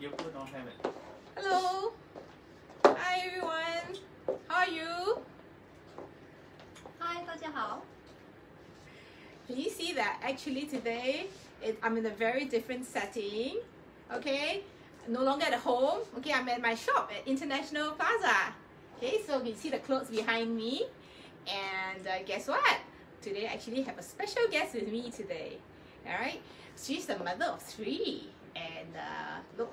You put on camera. Hello. Hi everyone. How are you? Hi，大家好。 Can you see that actually today it, I'm in a very different setting? Okay, no longer at home. Okay, I'm at my shop at International Plaza. Okay, so you can see the clothes behind me. And uh, guess what? Today I actually have a special guest with me today. All right, she's the mother of three. And uh, look,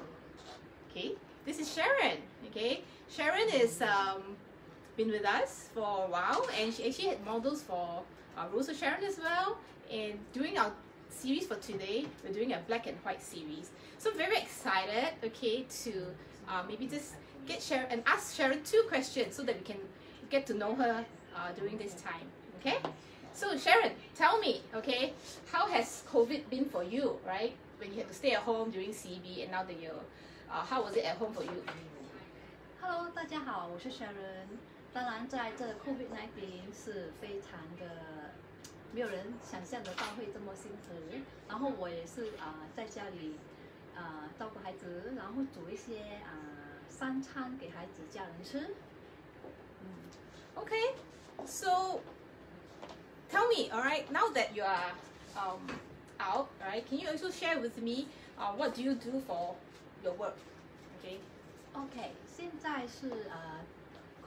okay, this is Sharon. Okay, Sharon is um, been with us for a while and she actually had models for uh, Rose of Sharon as well. And doing our series for today, we're doing a black and white series. So very excited, okay, to uh, maybe just get Sharon and ask Sharon two questions so that we can get to know her uh, during this time, okay? So Sharon, tell me, okay, how has COVID been for you, right? When you had to stay at home during CB and now that you're, uh, how was it at home for you? Hello，大家好，我是 Sharon。当然，在这 COVID-19 是非常的，没有人想象得到会这么辛苦。然后我也是啊、在家里啊、照顾孩子，然后煮一些啊、三餐给孩子家人吃。嗯，Okay, so tell me, all right, now that you are um, out, all right, can you also share with me uh, what do you do for your work? Okay, OK，现在是呃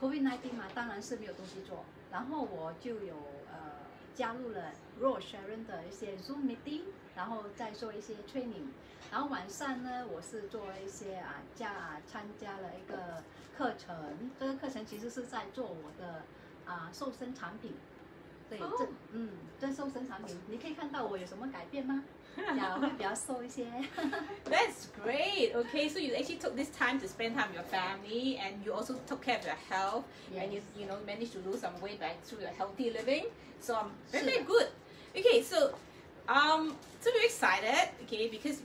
COVID-19 嘛，当然是没有东西做，然后我就有呃加入了 Raw Sharon 的一些 Zoom meeting，然后再做一些 training，然后晚上呢，我是做一些啊加啊参加了一个课程，这个课程其实是在做我的啊瘦身产品。对，哦这嗯，这瘦身产品，你可以看到我有什么改变吗？呀，会比较瘦一些。 that's great. Okay, so you actually took this time to spend time with your family and you also took care of your health and you, Yes. you know, managed to lose some weight by through your healthy living. So I'm very, Sure. very good. Okay, so um, so we're excited, okay, because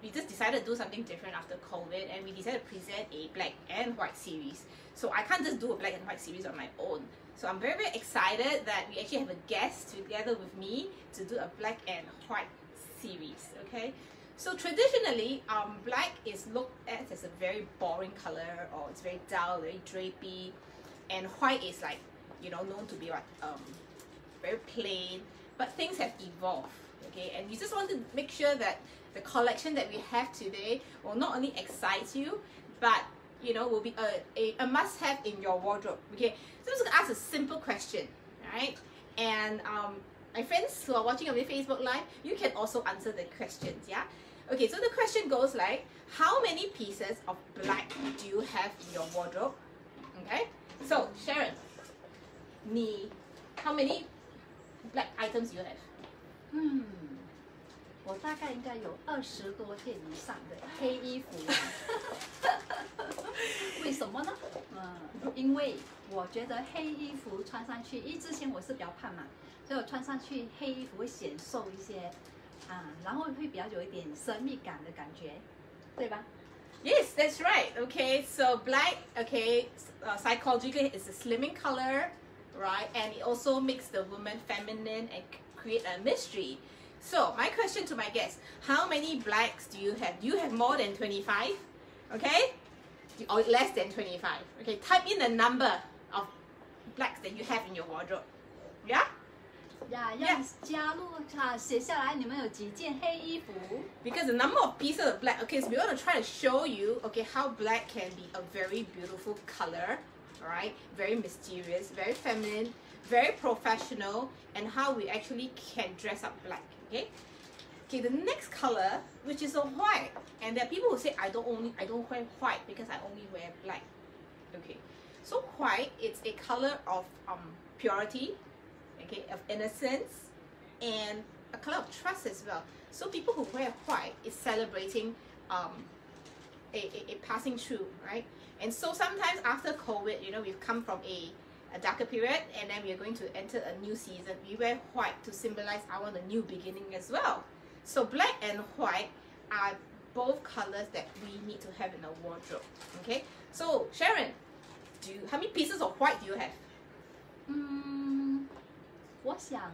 we just decided to do something different after COVID and we decided to present a black and white series. So I can't just do a black and white series on my own. So I'm very, very excited that we actually have a guest together with me to do a black and white series, okay? So traditionally, um, black is looked at as a very boring color or it's very dull, very drapey, and white is like, you know, known to be what, um, very plain, but things have evolved. Okay, and we just want to make sure that the collection that we have today will not only excite you, but you know, will be a, a, a must have in your wardrobe. Okay, so I'm just gonna ask a simple question, right? And um, my friends who are watching on the Facebook Live, you can also answer the questions, yeah? Okay, so the question goes like, how many pieces of black do you have in your wardrobe? Okay, so Sharon, me, how many black items do you have? 嗯，我大概应该有二十多件以上的黑衣服。为什么呢？嗯，因为我觉得黑衣服穿上去，因为之前我是比较胖嘛，所以我穿上去黑衣服会显瘦一些，啊，然后会比较有一点神秘感的感觉，对吧？Yes, that's right. Okay, so black, okay, uh, psychologically is a slimming color, right? And it also makes the woman feminine and create a mystery. So my question to my guests, how many blacks do you have? Do you have more than 25? Okay? Or less than 25? Okay, type in the number of blacks that you have in your wardrobe. Yeah? Yeah, yes. Because the number of pieces of black, okay, so we want to try to show you, okay, how black can be a very beautiful color, right? Very mysterious, very feminine, very professional, and how we actually can dress up black okay? Okay the next color which is a white and there are people who say i don't only i don't wear white because i only wear black. Okay so white it's a color of um purity okay of innocence and a color of trust as well. So people who wear white is celebrating um, a, a, a passing through, right? And so sometimes after COVID, you know, we've come from a, a darker period and then we're going to enter a new season. We wear white to symbolize our the new beginning as well. So black and white are both colors that we need to have in our wardrobe. Okay? So Sharon, do you, how many pieces of white do you have? 嗯，想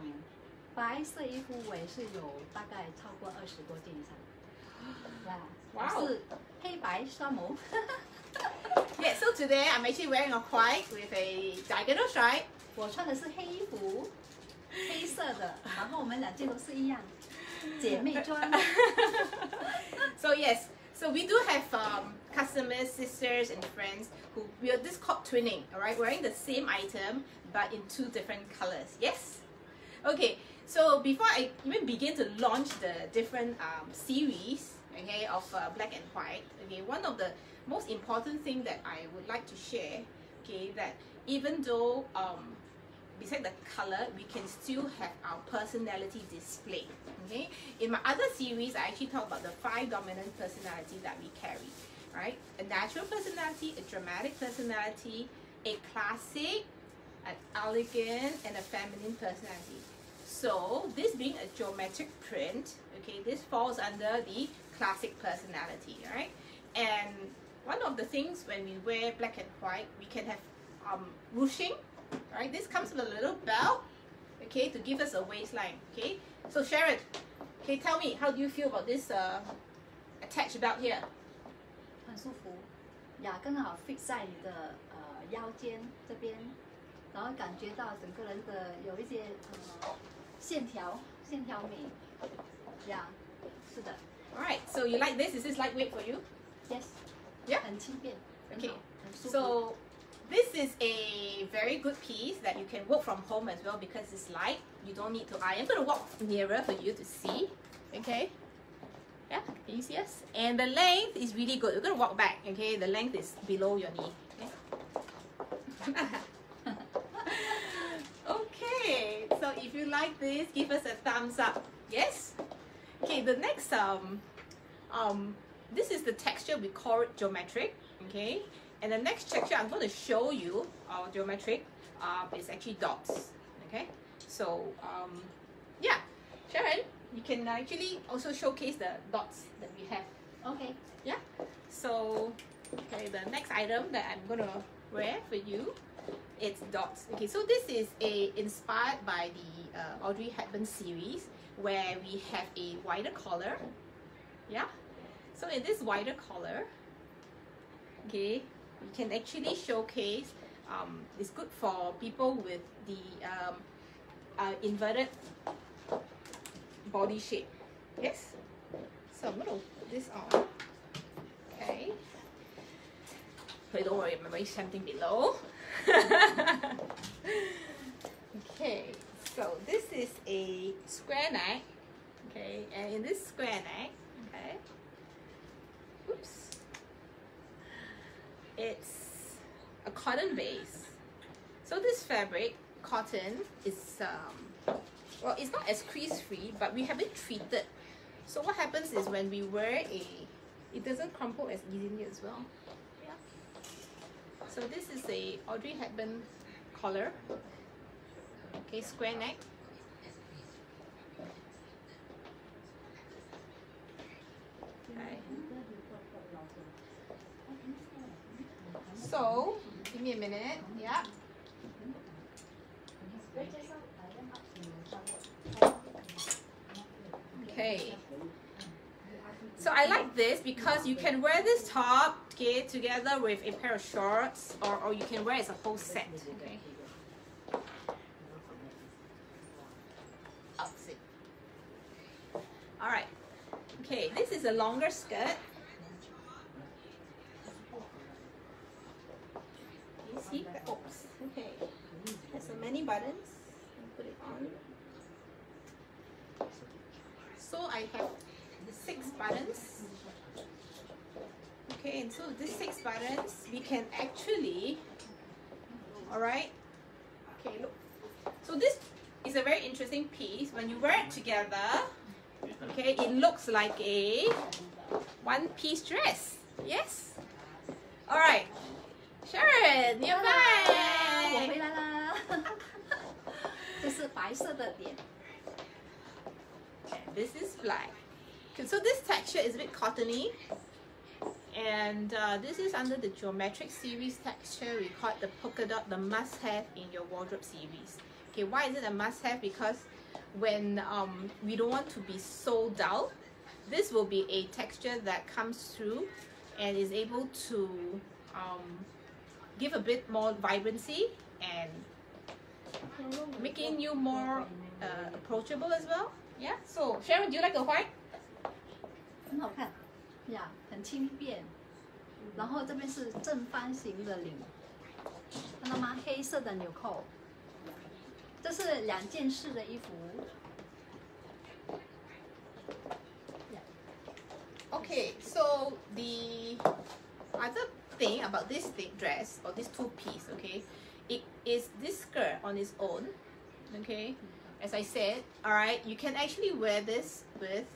白色衣服我也是有大概超过二十多件以上。 呀， Wow 我是黑白双眸。 Yeah, so today I'm actually wearing a white with a diagonal stripe. 我穿的是黑衣服，黑色的，然后我们两件都是一样，姐妹装。 So yes, so we do have um, customers, sisters, and friends who we are this called twinning. All right, wearing the same item but in two different colors. Yes. Okay. So before I even begin to launch the different um, series, okay, of uh, black and white, okay, one of the most important thing that I would like to share, okay, that even though um, beside the color, we can still have our personality display. Okay. In my other series, I actually talk about the five dominant personalities that we carry. Right. A natural personality, a dramatic personality, a classic, an elegant, and a feminine personality. So this being a geometric print, okay, this falls under the classic personality, right? And one of the things when we wear black and white, we can have um, ruching, right? This comes with a little belt, okay, to give us a waistline, okay? So Sharon, okay, tell me, how do you feel about this uh, attached belt here? 很舒服，呀，刚好 fit 在你的呃腰间这边，然后感觉到整个人的有一些呃线条，线条美，呀，是的 All right, so you like this? Is this lightweight for you? ，yes， Yeah 很轻便，很 Okay 好，很舒服。 So this is a very good piece that you can work from home as well because it's light. You don't need to iron. I'm going to walk nearer for you to see. Okay. Yeah, can you see us? And the length is really good. We're going to walk back. Okay, the length is below your knee. Okay. okay. So if you like this, give us a thumbs up. Yes. Okay. The next um um this is the texture we call it geometric. Okay. And the next texture I'm going to show you, our geometric, um, is actually dots. Okay, so um, yeah, Sharon, you can actually also showcase the dots that we have. okay yeah So, okay, the next item that I'm gonna wear for you, it's dots. Okay, so this is a inspired by the uh, Audrey Hepburn series where we have a wider collar. Yeah. So in this wider collar, okay, we can actually showcase. Um, it's good for people with the um, uh, inverted body shape. Yes. So I'm gonna put this on. Okay. Okay, don't worry, waist something below. okay, so this is a square neck. Okay, and in this square neck, okay, oops, it's a cotton base. So this fabric, cotton, is um, well, it's not as crease free, but we haven't treated. So what happens is when we wear a, it doesn't crumple as easily as well. Yeah. So this is a Audrey Hepburn collar. Okay, square neck. Okay. So, give me a minute. Yeah. Okay. So I like this because you can wear this top okay together with a pair of shorts or, or you can wear it as a whole set. Okay. Alright. Okay, this is a longer skirt. You see? Oops. Okay. There's so many buttons. Put it on. So I have the six buttons. Okay, and so these six buttons we can actually, all right. Okay, look. So this is a very interesting piece. When you wear it together, okay, it looks like a one-piece dress. Yes. All right Sharon, you're 我回 back. 来啦，这是白色的点， This is black. Okay, so this texture is a bit cottony. And uh, this is under the geometric series texture. We call it the polka dot, the must have in your wardrobe series. Okay, why is it a must have? Because when um, we don't want to be so dull, this will be a texture that comes through and is able to um, give a bit more vibrancy and making you more uh, approachable as well. Yeah. So Sharon, do you like the white? 很好看，呀，很轻便。然后这边是正方形的领，看到吗？黑色的纽扣，这是两件式的衣服。 Okay, so the other thing about this thick dress or this two piece okay it is this skirt on its own okay as I said all right you can actually wear this with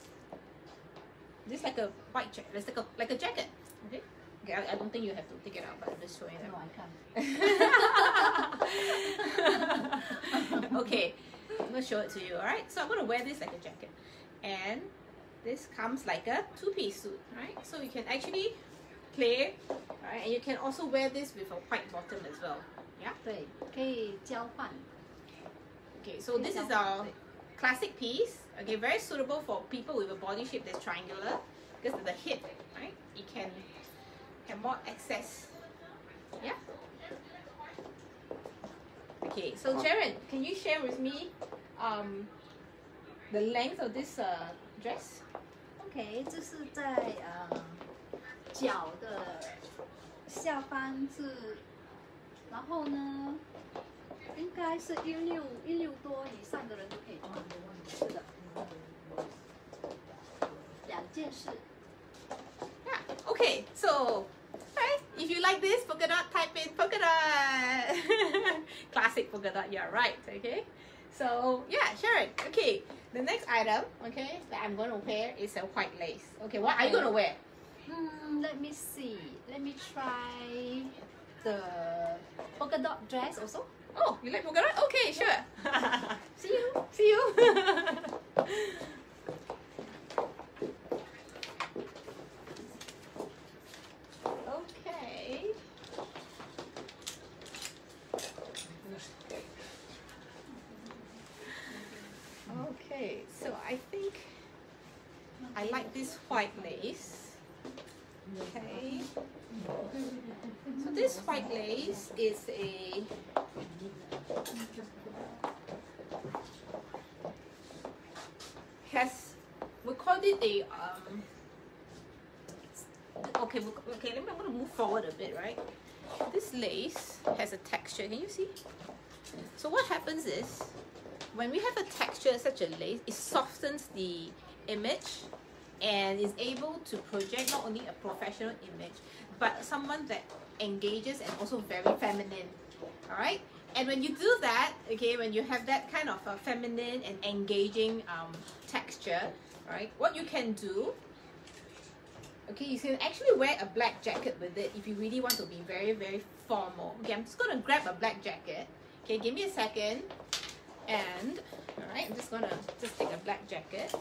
this like a white jacket like a like a jacket okay Okay, I, I, don't think you have to take it out, but I'm just showing it. No, I can't. okay, I'm gonna show it to you, alright? So I'm gonna wear this like a jacket. And this comes like a two-piece suit, right? So you can actually Play, right? and you can also wear this with a white bottom as well. Yeah? 对,可以交换. Okay, so this is our classic piece. Okay, very suitable for people with a body shape that's triangular. Because the hip, right, it can have more access. Yeah? Okay, so Sharon, can you share with me um, the length of this uh, dress? Okay, 这是在呃。Uh 脚的下方是，然后呢，应该是一六一六多以上的人都可以穿。是的，两件式。 Yeah. Okay, so right, if you like this polka dot, type in polka dot. Classic polka dot. Yeah, right. Okay. So yeah, Sharon. Okay, the next item, okay, that I'm gonna wear is a white lace. Okay, what are you gonna wear? Hmm, let me see. Let me try the polka dot dress also. Oh, you like polka dot? Okay, sure. See you. See you. okay. Okay, so I think I like this white lace. Okay. White lace is a has we called it a um okay okay let me I'm gonna move forward a bit right? This lace has a texture can you see? So what happens is when we have a texture such a lace it softens the image and is able to project not only a professional image but someone that engages and also very feminine. All right and when you do that okay when you have that kind of a feminine and engaging um, texture right what you can do okay you can actually wear a black jacket with it if you really want to be very very formal. Okay i'm just gonna grab a black jacket. Okay give me a second. And all right i'm just gonna just take a black jacket.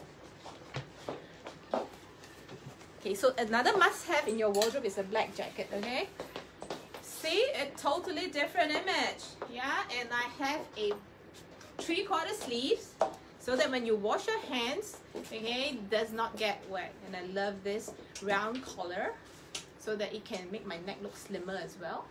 Okay so another must have in your wardrobe is a black jacket okay see? A totally different image. Yeah and i have a three quarter sleeves so that when you wash your hands okay it does not get wet. And i love this round collar so that it can make my neck look slimmer as well.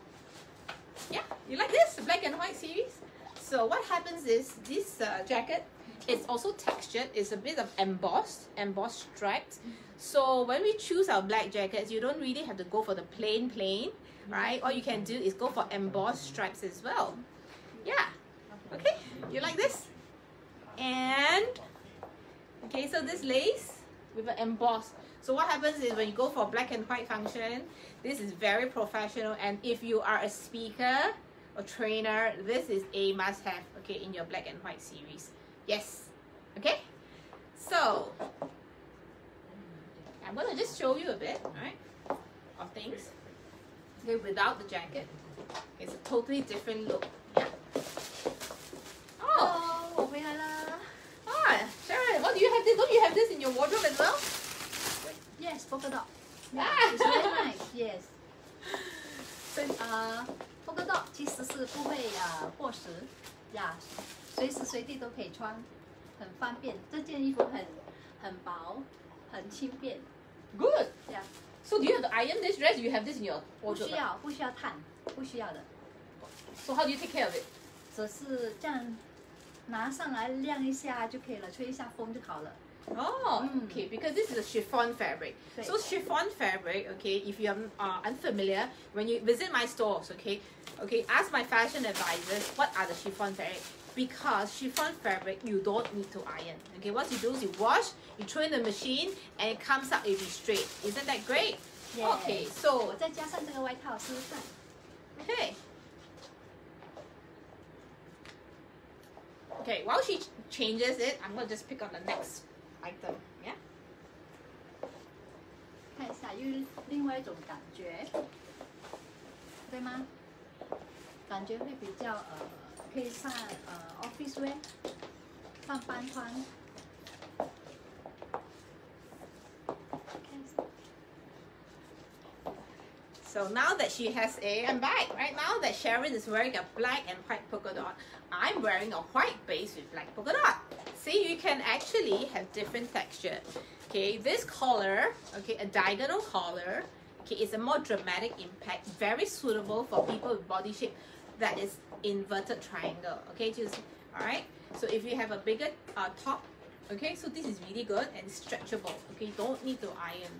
Yeah you like this black and white series? So what happens is this uh, jacket it's also textured. It's a bit of embossed embossed stripes. So when we choose our black jackets you don't really have to go for the plain plain right? All you can do is go for embossed stripes as well. Yeah. Okay. You like this? And okay so this lace with an emboss. So what happens is when you go for black and white function this is very professional. And if you are a speaker or trainer this is a must have okay in your black and white series. Yes. Okay? So i'm gonna just show you a bit right of things okay without the jacket it's a totally different look yeah oh 哦，我回来啦。 Ah, Sharon, what do you have this? Don't you have this in your wardrobe as well? Yes, polka dot. Yeah, Ah. it's very nice. Yes. 所以呃，polka dot 其实是不会呃过时，呀，随时随地都可以穿，很方便。这件衣服很很薄， 很轻便。 Good. Yeah. So do you have to iron this dress? You have this in your 不需 wardrobe. 要，不需要烫，不需要的， So how do you take care of it? 只是这样拿上来晾一下就可以了，吹一下风就好了。 Oh, Mm. okay. Because this is a chiffon fabric. Right. So chiffon fabric, okay. If you are uh, unfamiliar, when you visit my stores, okay, okay, ask my fashion advisors what are the chiffon fabric. Because chiffon fabric, you don't need to iron. Okay, what you do is you wash, you throw in the machine, and it comes out it'll be straight. Isn't that great? Okay, 我 so 再加上这个外套试试看。 okay. Okay, while she ch- changes it, I'm gonna just pick on the next item. Yeah. 看一下，又另外一种感觉，对吗？感觉会比较呃， 可以上呃 office wear，上班穿。看一下 So now that she has a, I'm back, right? Now that Sharon is wearing a black and white polka dot, I'm wearing a white base with black polka dot. See, you can actually have different texture. Okay, this collar, okay, a diagonal collar, okay, is a more dramatic impact, very suitable for people with body shape that is inverted triangle. Okay, just all right. So if you have a bigger uh, top, okay, so this is really good and stretchable. Okay, you don't need to iron.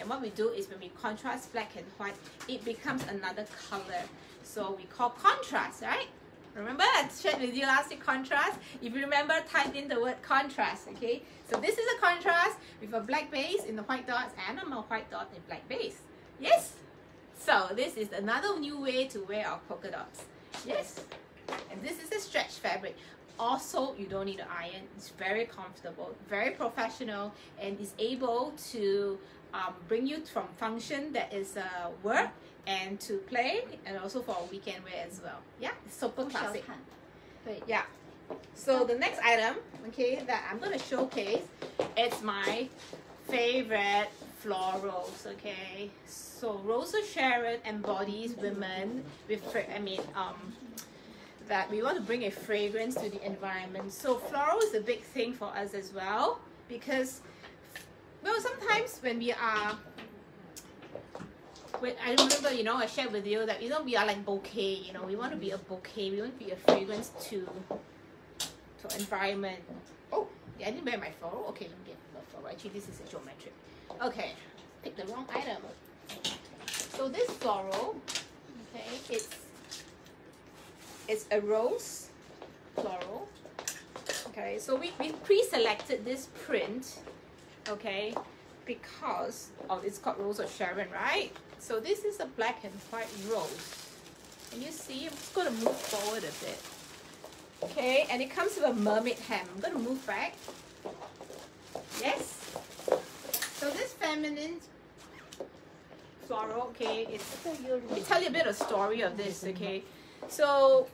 And what we do is when we contrast black and white, it becomes another color. So we call contrast, right? Remember I shared with you last week contrast? If you remember, type in the word contrast, okay? So this is a contrast with a black base in the white dots and a white dot in black base. Yes? So this is another new way to wear our polka dots. Yes. And this is a stretch fabric. Also, you don't need to iron. It's very comfortable, very professional, and is able to um, bring you from function that is uh, work and to play, and also for weekend wear as well. Yeah, super classic. Yeah. So the next item, okay, that I'm gonna showcase, it's my favorite florals. Okay, so Rose of Sharon embodies women with, I mean, um, that we want to bring a fragrance to the environment. So floral is a big thing for us as well because, well, sometimes when we are when I remember, you know, I shared with you that you know we are like bouquet. You know, we want to be a bouquet. We want to be a fragrance to to environment. Oh, I didn't wear my floral. Okay, let me get the floral. Actually, this is a geometric. Okay, pick the wrong item. So this floral, okay, it's it's a rose floral. Okay, so we, we pre-selected this print, okay, because oh it's called Rose of Sharon, right? So this is a black and white rose. Can you see? I'm just gonna move forward a bit. Okay, and it comes with a mermaid hem. I'm gonna move back. Yes. So this feminine floral, okay, it's me tell you a bit of story of this, okay? So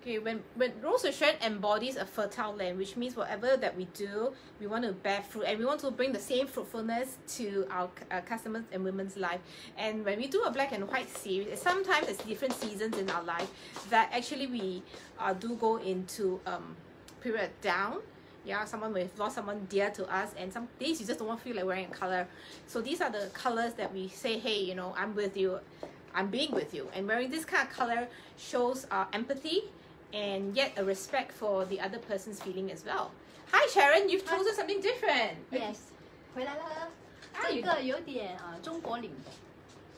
Okay, when when Rose embodies a fertile land, which means whatever that we do, we want to bear fruit and we want to bring the same fruitfulness to our uh, customers and women's life. And when we do a black and white series, sometimes it's different seasons in our life that actually we uh, do go into um period down. Yeah, someone we've lost someone dear to us, and some days you just don't want to feel like wearing a color. So these are the colors that we say, hey, you know, I'm with you, I'm being with you, and wearing this kind of color shows uh, empathy and yet a respect for the other person's feeling as well. Hi Sharon, you've chosen something different. Yes，回来了。这个有点呃中国领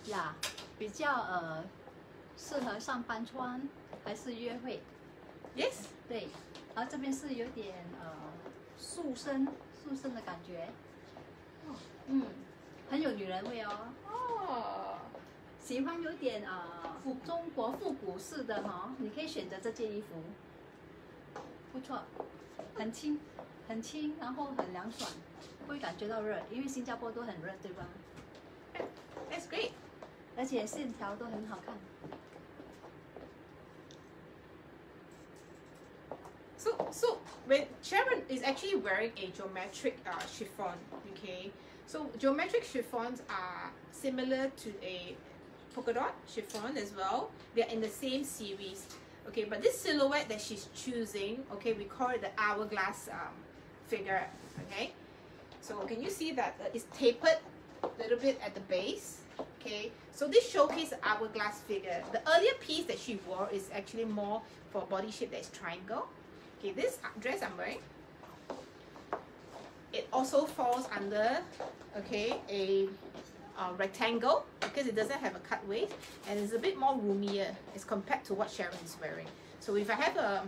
呀，比较呃适合上班穿，还是约会？Yes. 对，然后这边是有点呃塑身塑身的感觉，嗯，很有女人味哦。Oh. 喜欢有点呃复中国复古式的哈、你可以选择这件衣服，不错，很轻，很轻，然后很凉爽，不会感觉到热，因为新加坡都很热，对吧？That's great. 而且线条都很好看。So, so when Sharon is actually wearing a geometric uh, chiffon, okay. So geometric chiffons are similar to a polka dot chiffon as well. They're in the same series, okay. But this silhouette that she's choosing, okay, we call it the hourglass um, figure, okay. So can you see that uh, it's tapered a little bit at the base? Okay, so this showcase hourglass figure. The earlier piece that she wore is actually more for body shape that is triangle. Okay, this dress I'm wearing, it also falls under, okay, a uh, rectangle because it doesn't have a cut waist and it's a bit more roomier as compared to what Sharon is wearing. So if I have a,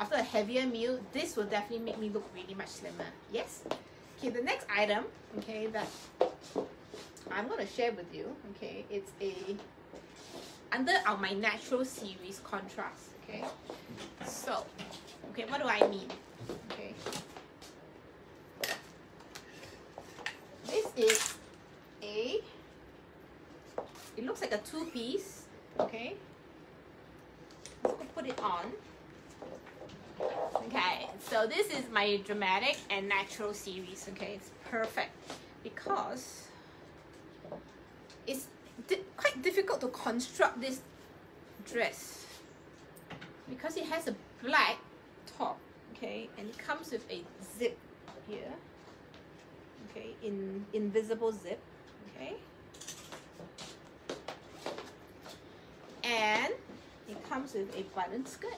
after a heavier meal, this will definitely make me look really much slimmer. Yes? Okay, the next item, okay, that I'm going to share with you, okay, it's a, under our My Natural series contrast, okay? So, okay, what do I mean? Okay. This is a, it looks like a two-piece, okay? Let's put it on. Okay, so this is my dramatic and natural series, okay? It's perfect because it's di quite difficult to construct this dress because it has a black top, okay? And it comes with a zip here, okay? In invisible zip, okay? And it comes with a button skirt.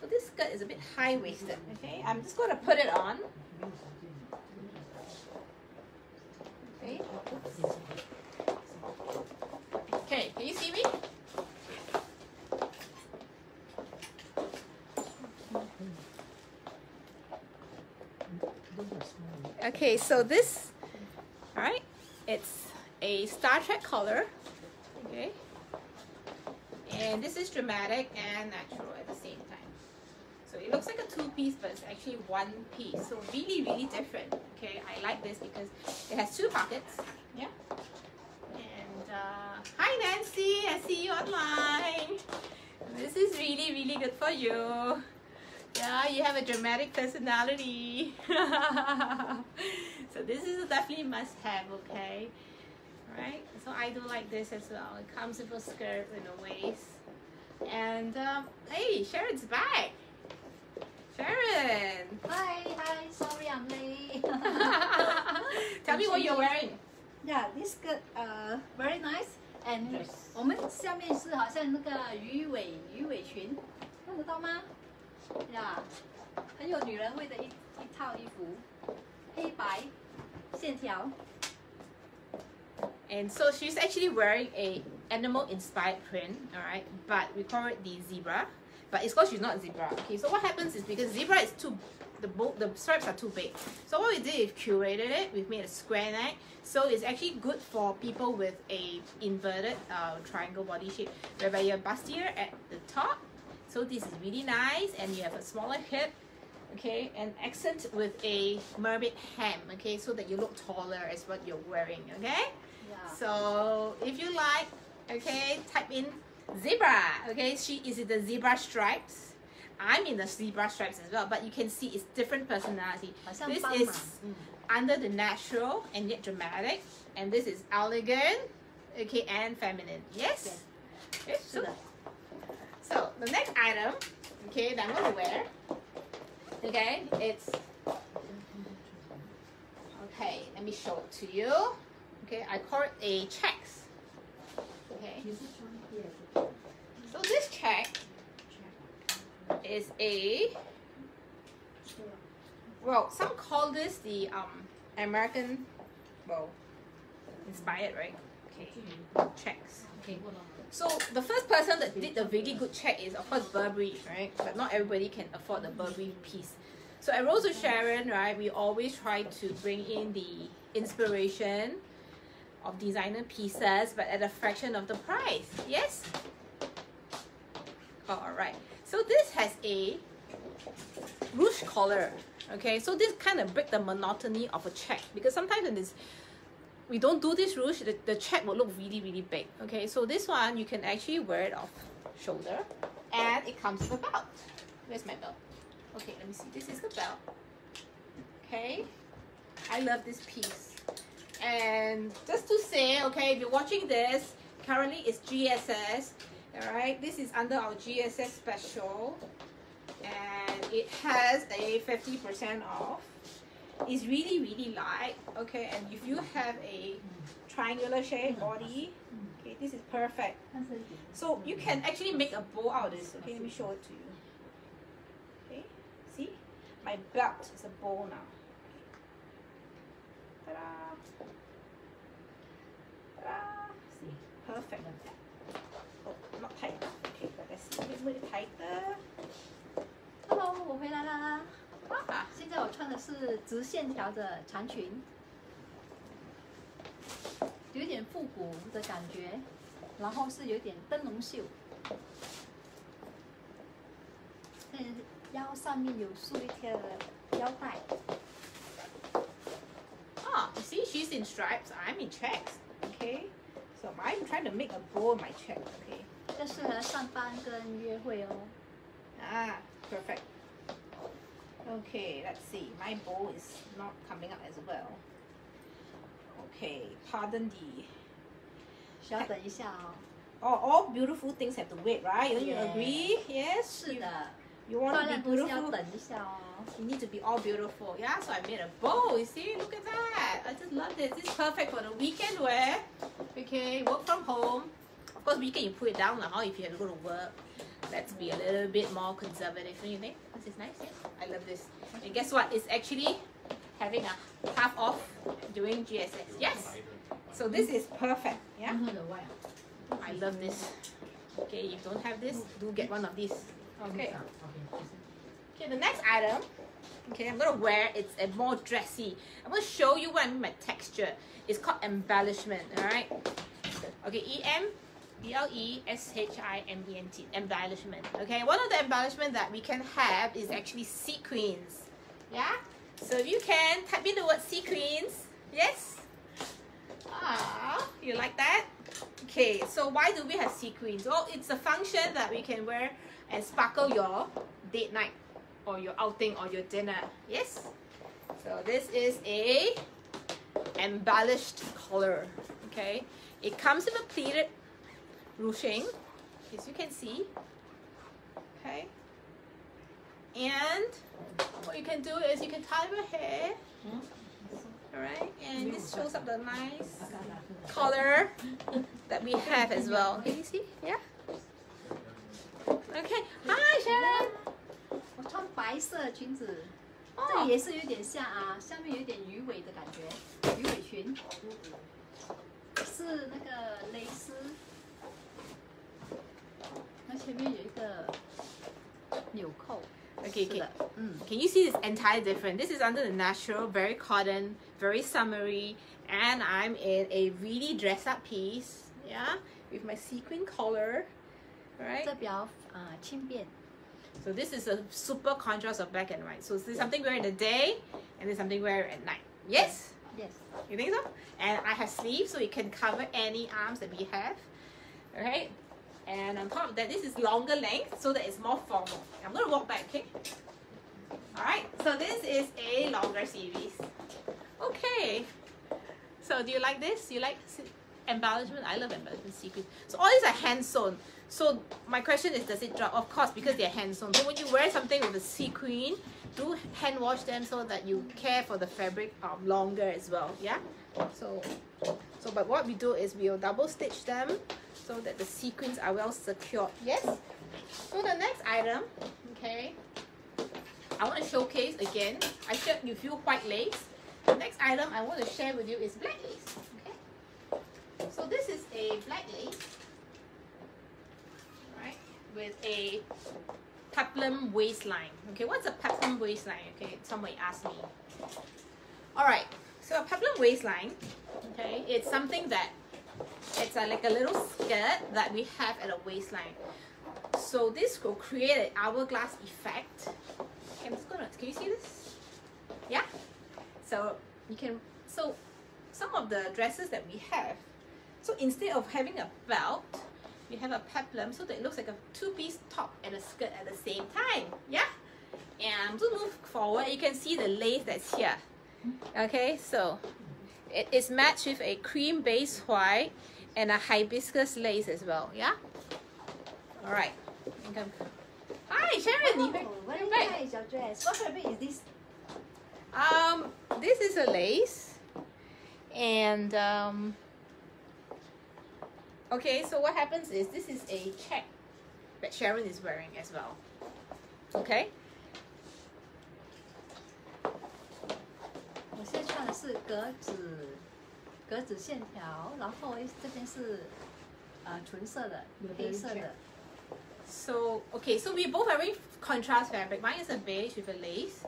So this skirt is a bit high-waisted, okay? I'm just going to put it on. Okay. Okay, can you see me? Okay, so this, it's a Star Trek color, okay? And this is dramatic and natural at the same time. So it looks like a two piece, but it's actually one piece. So really, really different. Okay, I like this because it has two pockets. Yeah. And uh, hi Nancy, I see you online. This is really, really good for you. Yeah, you have a dramatic personality. so this is definitely must have, okay? Right? So I do like this as well. It comes with a skirt and a waist. And um, hey, Sharon's back. Sharon! Hi, hi, sorry I'm late. Tell me what you're wearing. yeah, this skirt uh very nice and 我们下面是好像那个鱼尾鱼尾裙，看得到吗？呀、很有女人味的一一套衣服，黑白 And so she's actually wearing a animal inspired print, alright, but we call it the zebra. But it's because she's not zebra. Okay, so what happens is because zebra is too the both the stripes are too big. So what we did is curated it. We've made a square neck, so it's actually good for people with a inverted uh, triangle body shape, whereby you're bustier at the top. So this is really nice, and you have a smaller hip, okay and accent with a mermaid hem okay so that you look taller as what you're wearing okay? Yeah. so if you like okay type in zebra okay? She is it the zebra stripes. I'm in the zebra stripes as well but you can see it's different personality. This is under the natural and yet dramatic and this is elegant okay and feminine yes? Okay. okay so, so the next item okay that I'm gonna wear okay, it's okay. Let me show it to you. Okay, I call it a checks. Okay, so this check is a well, some call this the um American well inspired, right? Okay, checks. Okay. So the first person that did the really good check is of course Burberry, right? But not everybody can afford the Burberry piece. So at Rose of Sharon, right, we always try to bring in the inspiration of designer pieces, but at a fraction of the price. Yes. All right. So this has a ruche collar. Okay, so this kind of break the monotony of a check because sometimes when this we don't do this ruche, the, the check will look really really big. Okay, so this one you can actually wear it off shoulder, and it comes with a belt. Where's my belt? Okay, let me see. This is the belt. Okay, I love this piece. And just to say, okay, if you're watching this, currently it's GSS. Alright, this is under our GSS special. And it has a 50% off is really really light. Okay, and if you have a triangular shape body, okay, this is perfect. So you can actually make a bow out of this. Okay, let me show it to you. Okay, see, my belt is a bow now. Ta-da! Ta-da! See, perfect. Oh, not tight. Okay, but let's see, a little bit tighter. Hello，我回来啦。 Ah, 现在我穿的是直线条的长裙，有点复古的感觉，然后是有点灯笼袖。嗯，腰上面有束一条腰带，Ah, you see, she's in stripes. I'm in checks. Okay, so I'm trying to make a bow in my check. Okay. 这适合上班跟约会哦。Ah, perfect. Okay, let's see. My bow is not coming up as well. Okay, pardon the. 需要等一下哦。 Oh, all beautiful things have to wait, right? Don't you Yeah. agree? Yes. 是 You, 的， you 漂 want to 亮 be 东西要 beautiful. 等一下哦。 You need to be all beautiful. Yeah, so I made a bow. You see, look at that. I just love this. This is perfect for the weekend wear. Okay, work from home. Of course, weekend you put it down now if you have to go to work. Let's be a little bit more conservative. Don't you think? This is nice. Yeah, I love this. And guess what? It's actually having a half off during GSS. Yes. So this is perfect. Yeah. I love this. Okay, if you don't have this, do get one of these. Okay. Okay, the next item. Okay, I'm gonna wear it's a more dressy. I'm gonna show you what I mean by texture. It's called embellishment. All right. Okay, E M B L E S H I M E N T. Embellishment. Okay, one of the embellishment that we can have is actually sequins. Yeah. So you can type in the word sequins. Yes. Ah, you like that? Okay, so why do we have sequins? Well, it's a function that we can wear and sparkle your date night or your outing or your dinner. Yes? So this is a embellished collar. Okay? It comes with a pleated ruching, as you can see. Okay? And what you can do is you can tie your hair. Alright? And this shows up the nice color that we have as well. Can you see? Yeah? Okay. Hi, Sharon. 我穿白色裙子，这 Oh, 也是有点像啊，下面有点鱼尾的感觉，鱼尾裙，是那个蕾丝， 那前面有一个纽扣。 Okay, 是的，嗯， Can you see this entire different? This is under the natural, very cotton, very summery, and I'm in a really dress up piece. Yeah, with my sequin collar. Alright. 这比较啊轻便， So this is a super contrast of black and white. So this is something wear in the day and then something wear at night. Yes? yes， You think so? And I have sleeves so it can cover any arms that we have. Alright? And on top of that, this is longer length so that it's more formal. I'm gonna walk back, okay? Alright, so this is a longer series. Okay. So do you like this? You like embellishment? I love embellishment sequins. So all these are hand sewn. So my question is, does it drop? Of course, because they're hand sewn. So when you wear something with a sequin, do hand wash them so that you care for the fabric um, longer as well. Yeah. So, so but what we do is we'll double stitch them so that the sequins are well secured. Yes. So the next item, okay. I want to showcase again. I shared with you white lace. The next item I want to share with you is black lace. Okay. So this is a black lace, right, with a peplum waistline. Okay, what's a peplum waistline? Okay, somebody asked me. All right, so a peplum waistline, okay, it's something that it's a, like a little skirt that we have at a waistline. So this will create an hourglass effect. Okay, I'm just gonna. Can you see this? Yeah. So you can. So some of the dresses that we have. So instead of having a belt, we have a peplum so that it looks like a two-piece top and a skirt at the same time. Yeah. And to move forward, you can see the lace that's here. Okay, so it is matched with a cream base white and a hibiscus lace as well. Yeah. All right. Okay. Hi, Sharon. you- Oh, very you're back. nice, your dress. What fabric is this? Um, this is a lace, and um, okay. So what happens is this is a check that Sharon is wearing as well. Okay. 我现在穿的是格子 格子线条，然后这边是呃纯色的黑色的。 So okay, so we both are wearing contrast fabric. Mine is a beige with a lace.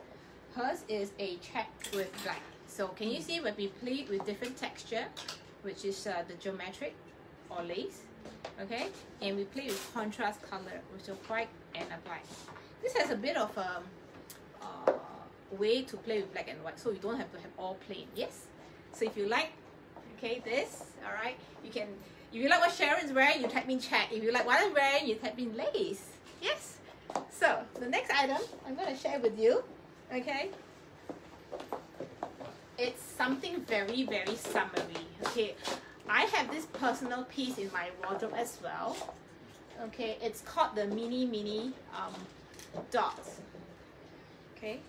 Hers is a check with black. So can you see when we play with different texture, which is uh, the geometric or lace, okay, and we play with contrast color, which is white and a black. This has a bit of um, uh, way to play with black and white, so you don't have to have all plain. Yes. So if you like, okay, this, all right, you can. If you like what Sharon's wearing, you type in check. If you like what I'm wearing, you type in lace. Yes. So the next item I'm to share with you, okay? It's something very, very summery. Okay, I have this personal piece in my wardrobe as well. Okay, it's called the mini mini um, dots. Okay,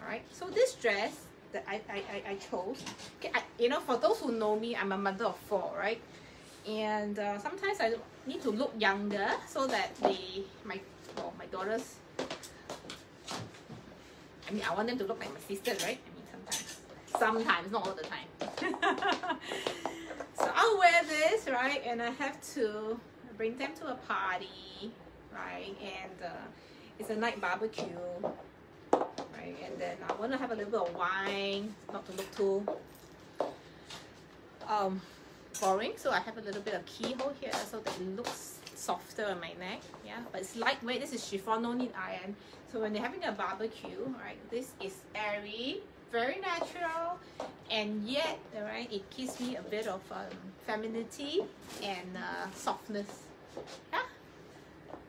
all right. So this dress that I I, I, chose, okay, I, you know, for those who know me, I'm a mother of four, right? And uh, sometimes I need to look younger so that they my well, my daughters. I mean, I want them to look like my sister, right? I mean, sometimes, sometimes, not all the time. so I'll wear this, right? And I have to bring them to a party, right? And uh, it's a night barbecue, right? And then I want to have a little bit of wine, not to look too um, boring. So I have a little bit of keyhole here so that it looks softer on my neck. Yeah, but it's lightweight. This is chiffon, no need iron. So when they're having a barbecue, right, this is airy, very natural, and yet, right, it gives me a bit of um, femininity and uh, softness. Yeah,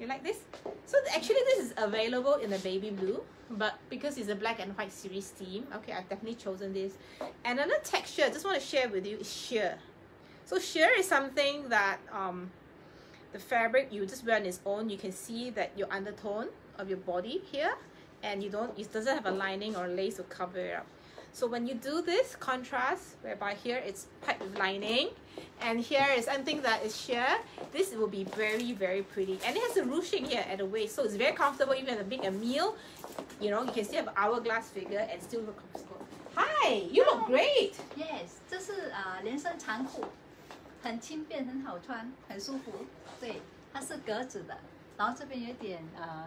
you like this? So actually, this is available in the baby blue, but because it's a black and white series theme, okay, I've definitely chosen this. And another texture I just want to share with you is sheer. So sheer is something that um, the fabric you just wear on its own. You can see that your undertone of your body here, and you don't. It doesn't have a lining or lace to cover it up. So when you do this contrast, whereby here it's piped with lining, and here is something that is sheer, this will be very very pretty. And it has a ruching here at the waist, so it's very comfortable. Even to make a meal, you know, you can still have an hourglass figure and still look comfortable. Hi, you look great. Yes，这是啊、呃连身长裤，很轻便，很好穿，很舒服。对，它是格子的，然后这边有一点呃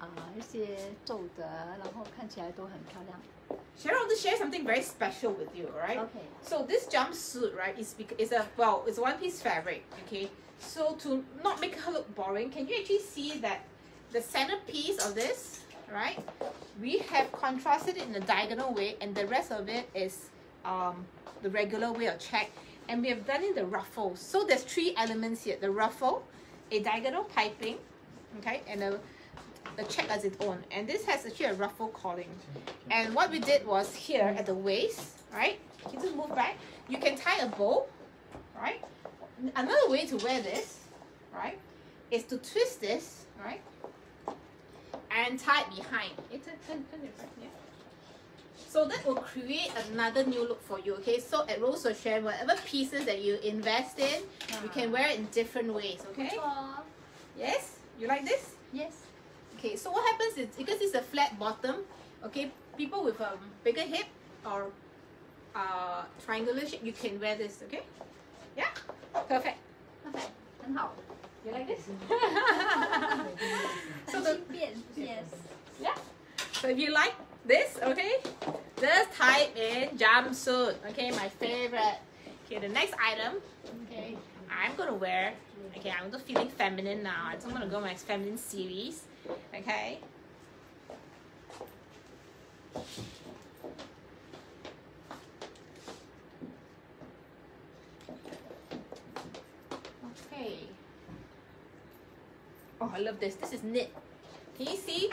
啊、一些皱褶，然后看起来都很漂亮。 Sharon, I want to share something very special with you, right? OK，So this jumpsuit, right, is is a well, it's one piece fabric, okay. So to not make her look boring, can you actually see that the centerpiece of this, right? We have contrasted it in a diagonal way, and the rest of it is um the regular way of check, and we have done in the ruffle. So there's three elements here: the ruffle, a diagonal piping, okay, and a the check as its own. And this has actually a ruffle calling. And what we did was here at the waist, right? You just move back. You can tie a bow, right? Another way to wear this, right, is to twist this, right? And tie it behind. Eh, so that will create another new look for you, okay? So at Rose of Sharon whatever pieces that you invest in, you can ah. wear it in different ways, okay? Yes? You like this? Yes. Okay, so what happens is because it's a flat bottom, okay, people with a bigger hip or uh, triangular shape, you can wear this, okay? Yeah? Perfect. Perfect. how You like this? so the, yes. Yeah. So if you like this, okay, just type in jumpsuit. Okay, my favorite. Okay, the next item. Okay. I'm gonna wear. Okay, I'm feeling feminine now. I'm gonna go my feminine series okay. Okay. Oh, I love this. This is knit. Can you see?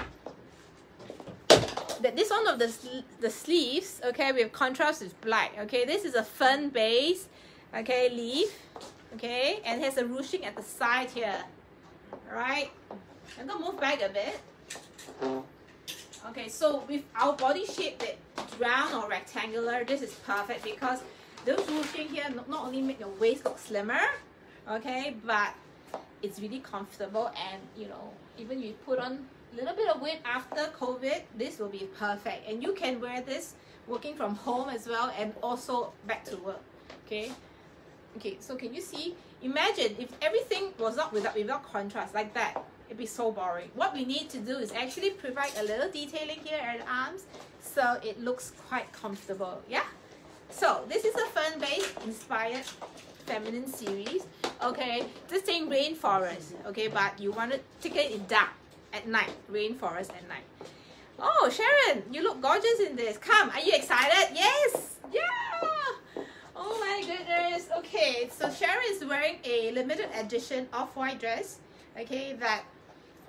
That this one of the the sleeves, okay, with contrast is black. Okay, this is a fern base, okay, leaf, okay, and has a ruching at the side here. Right? I'm gonna move back a bit. Okay, so with our body shape that round or rectangular, this is perfect because those ruching here not only make your waist look slimmer, okay, but it's really comfortable and you know, even you put on a little bit of weight after COVID, this will be perfect. And you can wear this working from home as well and also back to work. Okay. Okay, so can you see? Imagine if everything was not without without contrast like that it'd be so boring. What we need to do is actually provide a little detailing here at the arms so it looks quite comfortable. Yeah? So this is a fern-based inspired feminine series. Okay, this thing rainforest. Okay, but you want to take it in dark at night. Rainforest at night. Oh, Sharon, you look gorgeous in this. Come, are you excited? Yes! Yeah! Oh my goodness. Okay, so Sharon is wearing a limited edition off-white dress. Okay, that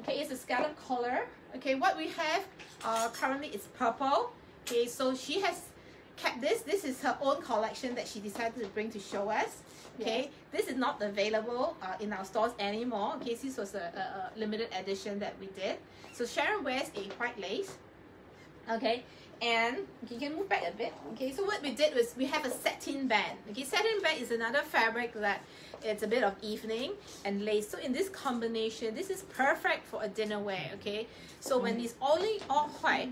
okay it's a scallop collar okay what we have uh, currently is purple okay so she has kept this this is her own collection that she decided to bring to show us okay yes. this is not available uh, in our stores anymore okay this was a, a, a limited edition that we did so sharon wears a white lace okay and you can move back a bit okay so what we did was we have a satin band okay satin band is another fabric that it's a bit of evening and lace so in this combination this is perfect for a dinner wear okay so when it's only all white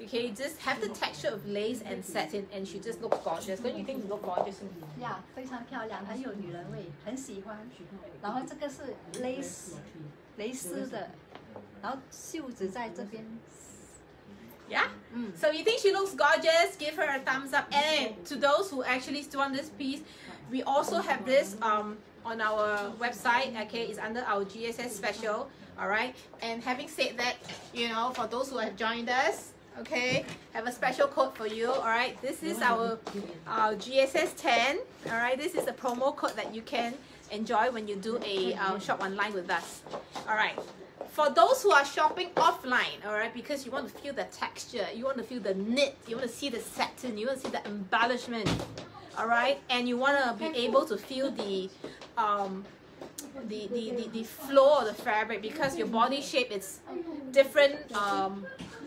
okay just have the texture of lace and satin and she just looks gorgeous don't you think you look gorgeous yeah 非常漂亮很有女人味很喜欢然后这个是蕾丝蕾丝的然后袖子在这边 yeah? Mm. So you think she looks gorgeous, give her a thumbs up. And to those who actually still want this piece, we also have this um, on our website, okay? It's under our GSS special, all right? And having said that, you know, for those who have joined us, okay, have a special code for you, all right? This is our, our GSS 10, all right? This is a promo code that you can enjoy when you do a um, shop online with us, all right? For those who are shopping offline, all right, because you want to feel the texture, you want to feel the knit, you want to see the satin, you want to see the embellishment, all right, and you want to be able to feel the um, the, the, the, the flow of the fabric because your body shape is different um,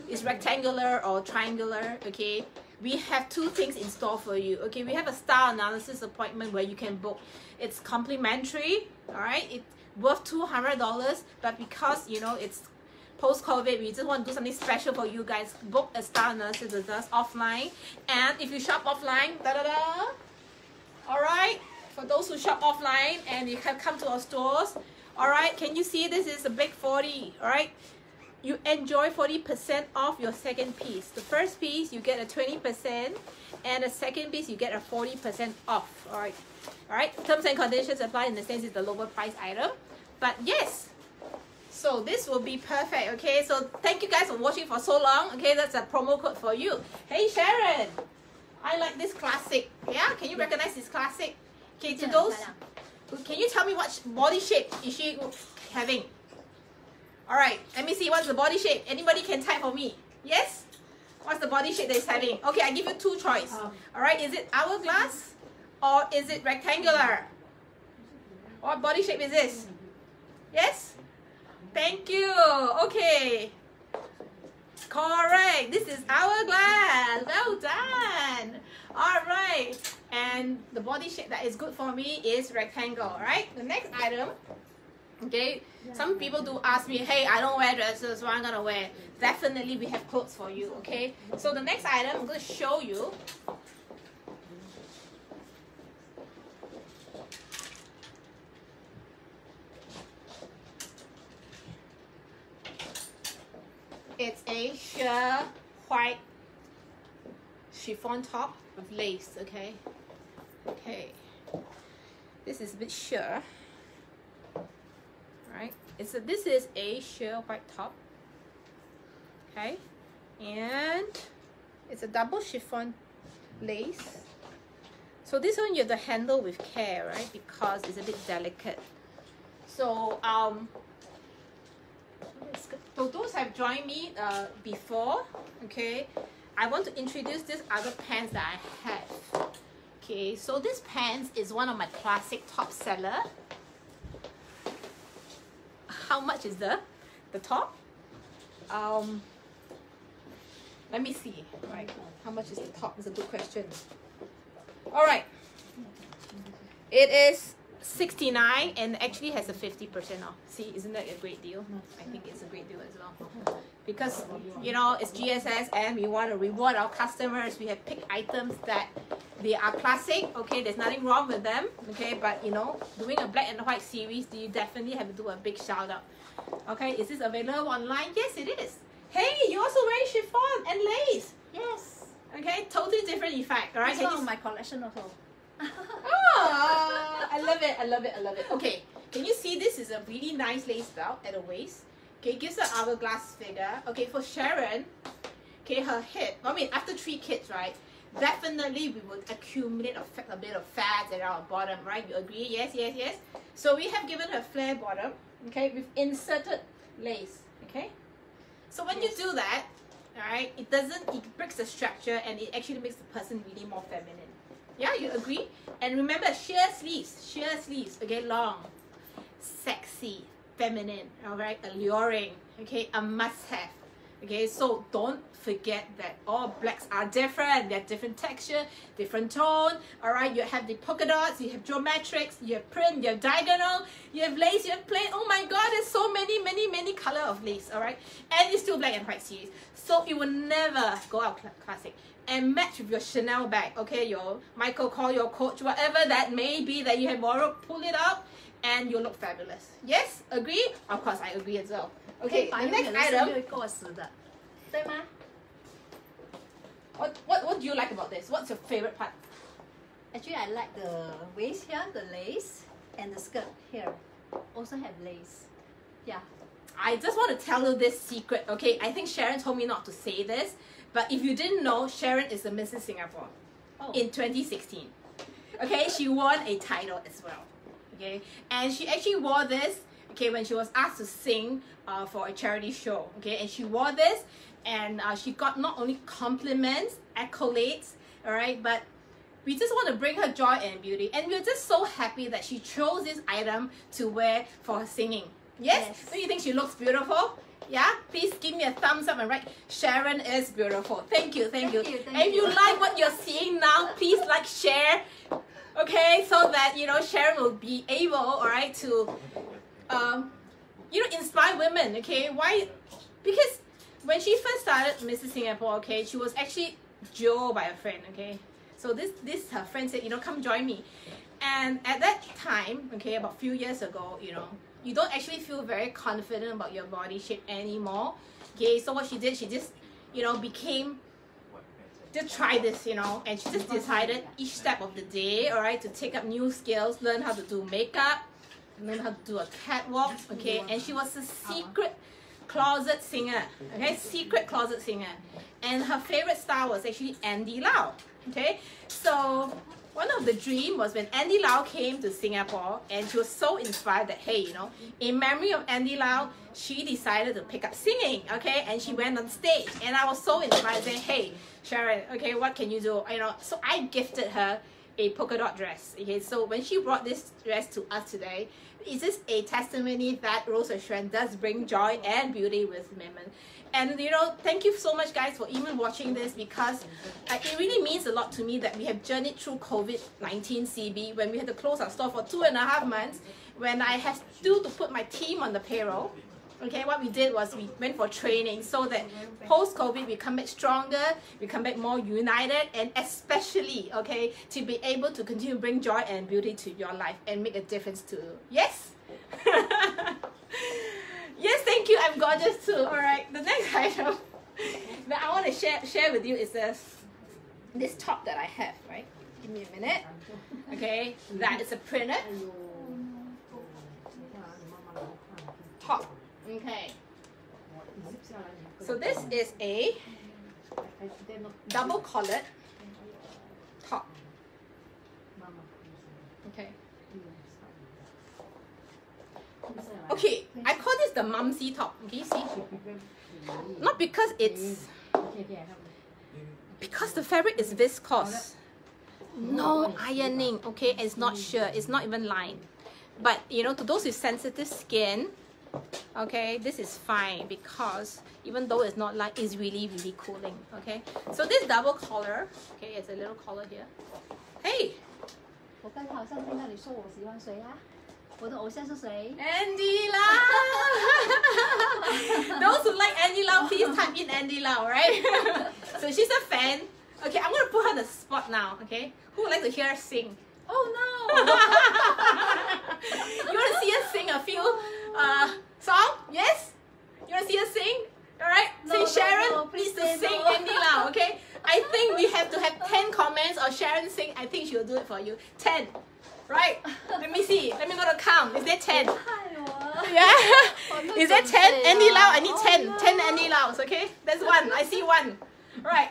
is rectangular or triangular okay? We have two things in store for you okay? We have a style analysis appointment where you can book. It's complimentary all right it worth $200 but because you know it's post-COVID, we just want to do something special for you guys. Book a star analysis with us offline. And if you shop offline, da-da-da, all right, for those who shop offline and you have come to our stores, all right, can you see this is a big 40, all right? You enjoy 40% off your second piece. The first piece, you get a 20%, and the second piece, you get a 40% off, all right? All right, terms and conditions apply in the sense it's the lower price item. But yes, so this will be perfect, okay? So thank you guys for watching for so long. Okay, that's a promo code for you. Hey Sharon, I like this classic. Yeah, can you recognize this classic? Okay, to those, can you tell me what body shape is she having? All right, let me see what's the body shape. Anybody can type for me. Yes? What's the body shape that is having? Okay, I give you two choice. Um, All right, is it hourglass or is it rectangular? What body shape is this? Yes? Thank you. Okay. Correct. This is hourglass. Well done. All right. And the body shape that is good for me is rectangle. Right. The next item. Okay. Some people do ask me, hey, I don't wear dresses. What I'm gonna wear? Definitely, we have clothes for you. Okay. So the next item I'm gonna show you It's a sheer white chiffon top with lace, okay? Okay. This is a bit sheer. Right? A, this is a sheer white top. Okay? And it's a double chiffon lace. So this one you have to handle with care, right? Because it's a bit delicate. So um so those have joined me uh, before, okay, I want to introduce this other pants that I have. Okay, so this pants is one of my classic top seller. How much is the the top? Um, Let me see. Right. How much is the top? It's a good question. All right. It is 69 and actually has a 50% off. See, isn't that a great deal? I think it's a great deal as well. Because, you know, it's GSS and we want to reward our customers. We have picked items that they are classic. Okay, there's nothing wrong with them. Okay, but, you know, doing a black and white series, do you definitely have to do a big shout out. Okay, is this available online? Yes, it is. Hey, you're also wearing chiffon and lace. Yes. Okay, totally different effect. All right, It's one of my collection also. Oh, I love it. I love it. I love it. Okay, can you see this is a really nice lace belt at the waist? Okay, gives an hourglass figure. Okay, for Sharon, okay, her hip. I mean, after three kids, right? Definitely, we would accumulate a, a bit of fat at our bottom, right? You agree? Yes, yes, yes. So we have given her flare bottom. Okay, we've inserted lace. Okay, so when Yes. you do that, all right, it doesn't. It breaks the structure and it actually makes the person really more feminine. Yeah, you agree? And remember, sheer sleeves, sheer sleeves, okay, long, sexy, feminine, all right, alluring, okay, a must have. Okay, so don't forget that all blacks are different. They're different texture, different tone. All right, you have the polka dots, you have geometrics, you have print, you have diagonal, you have lace, you have plain. Oh my God, there's so many, many, many color of lace. All right, and it's still black and white series, so it will never go out cl- classic. And match with your Chanel bag. Okay, your Michael Kors, your Coach, whatever that may be that you have borrowed, pull it up, and you look fabulous. Yes, agree? Of course, I agree as well. Okay, the next item. 对吗? What, what, what do you like about this? What's your favorite part? Actually, I like the waist here, the lace, and the skirt here. Also have lace. Yeah. I just want to tell you this secret, okay? I think Sharon told me not to say this, but if you didn't know, Sharon is the Mrs. Singapore oh. in 2016. Okay, she won a title as well. Okay, and she actually wore this. Okay, when she was asked to sing uh, for a charity show. Okay, and she wore this, and uh, she got not only compliments, accolades, all right, but we just want to bring her joy and beauty, and we're just so happy that she chose this item to wear for her singing. Yes, Yes. do you think she looks beautiful? Yeah, please give me a thumbs up and write Sharon is beautiful. Thank you, thank, Thank you. you, thank and if you you. like what you're seeing now, please like, share, okay, so that you know Sharon will be able, all right, to um, you know, inspire women. Okay, why? Because when she first started Mrs. Singapore, okay, she was actually Joe by a friend. Okay, so this this her friend said, you know, come join me, and at that time, okay, about few years ago, you know, you don't actually feel very confident about your body shape anymore. Okay, so what she did, she just, you know, became just try this, you know, and she just decided each step of the day, all right, to take up new skills, learn how to do makeup, learn how to do a catwalk, okay, and she was a secret closet singer, okay, secret closet singer, and her favorite star was actually Andy Lau, okay, so one of the dream was when Andy Lau came to Singapore and she was so inspired that hey you know in memory of Andy Lau she decided to pick up singing okay? And she went on stage. And I was so inspired saying hey Sharon okay what can you do? You know so I gifted her a polka dot dress okay? So when she brought this dress to us today is this a testimony that Rose of Sharon does bring joy and beauty with women and you know thank you so much guys for even watching this because uh, it really means a lot to me that we have journeyed through covid-19 cb when we had to close our store for two and a half months when i had still to put my team on the payroll. Okay what we did was we went for training so that post covid we come back stronger we come back more united and especially okay to be able to continue to bring joy and beauty to your life and make a difference to yes Yes, thank you. I'm gorgeous too. All right. The next item that I want to share share with you is this this top that I have. Right. Give me a minute. Okay. That is a printed top. Okay. So this is a double collared top. Okay Okay. I call this the mumsy top. Okay. You see. Not because it's because the fabric is viscose. No ironing, okay? It's not sure, it's not even lined. But you know, to those with sensitive skin, okay this is fine because even though it's not light it's really really cooling okay so this double collar okay it's a little collar here hey 我刚才好像听到你说我喜欢谁啊？ 我的偶像是谁？ Andy Lau those who like Andy Lau please type in Andy Lau right so she's a fan okay I'm gonna put her on the spot now okay who would like to hear her sing Oh no！you want to see us sing a few uh, song? Yes? You want to see us sing? Alright? No, say no, Sharon no, needs please to say sing no. Andy Lau, okay? I think we have to have 10 comments or Sharon sing. I think she'll do it for you. 10. Right? Let me see. Let me go to count. Is there 10? Yeah? Is there 10? Andy Lau, I need Oh, 10. no. 10 Andy Laus, okay? That's one. I see one. Right.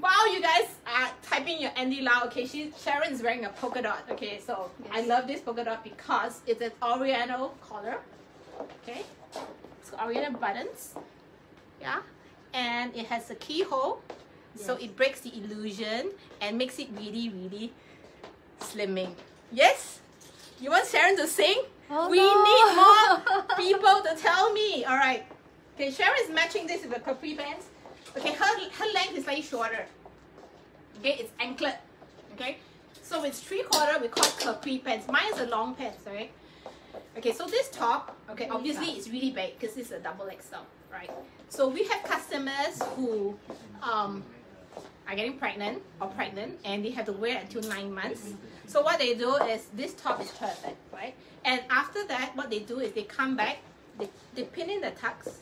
While you guys are typing your Andy Lau, okay, she Sharon's wearing a polka dot. Okay, so I love this polka dot because it's an Oriental collar. Okay, it's got Oriental buttons. Yeah, and it has a keyhole, so it breaks the illusion and makes it really, really slimming. Yes, you want Sharon to sing? Oh, we no. need more people to tell me. All right. Okay, Sharon is matching this with a capri pants. Okay, her her length is slightly shorter. Okay, it's anklet. Okay, so it's three quarter. We call it capri pants. Mine is a long pants, right? Okay, so this top, okay, obviously it's really big because it's a double XL, right? So we have customers who um are getting pregnant or pregnant and they have to wear until nine months. So what they do is this top is perfect, right? And after that, what they do is they come back, they, they pin in the tucks,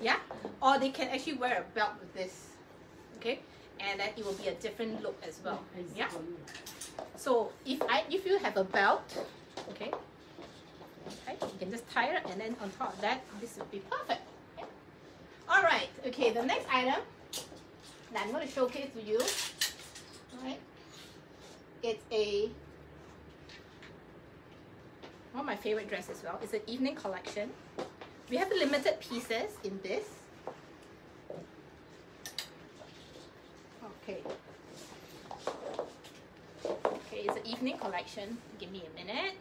yeah, or they can actually wear a belt with this, okay, and then it will be a different look as well, yeah. So if I if you have a belt, okay, okay, you can just tie it, and then on top of that, this will be perfect. All right, okay. The next item that I'm going to showcase to you, right, it's a one of my favorite dresses as well. It's an evening collection. We have limited pieces in this. Okay. Okay, it's an evening collection. Give me a minute.